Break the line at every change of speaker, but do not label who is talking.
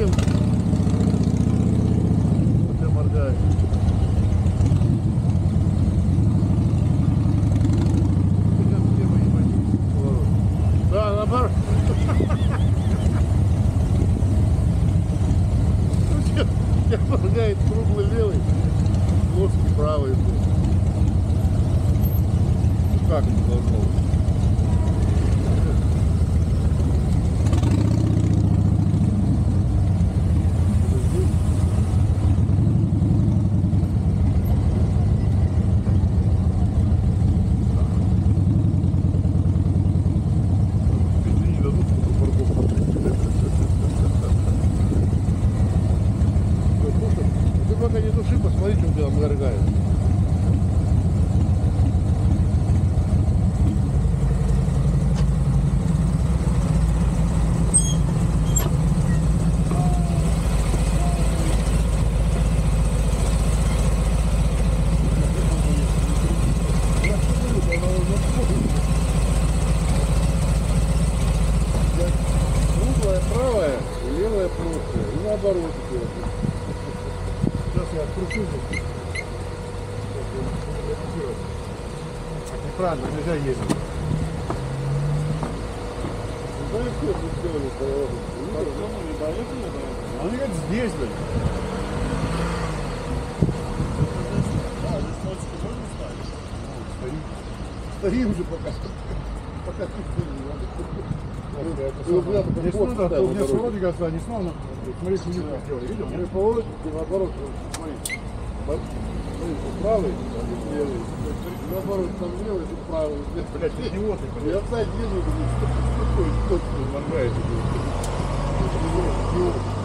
едем. Вот я моргаю. Да, наоборот. Я моргает круглый левый, плоский правый. Ну как это должно быть? Души, посмотри, что у тебя моргает. Круглая правая, левая плоская. И наоборот делать. Я откручу здесь. Так неправильно, нельзя ездить. Они говорят, здесь, блин. Стоим. Стоим же пока. Пока тут не надо. Ну, вот ставил
у меня
на дороге.
свороте газа не снова, смотри, сидит, как сделали, видел?
Мы поворот, и наоборот, вот, смотри, смотри, правый, а левый. Наоборот, там левый, тут правый.
Блядь, ты идиоты, блядь.
Я опять еду, думаю, что такое, что тут моргает?
Идиот.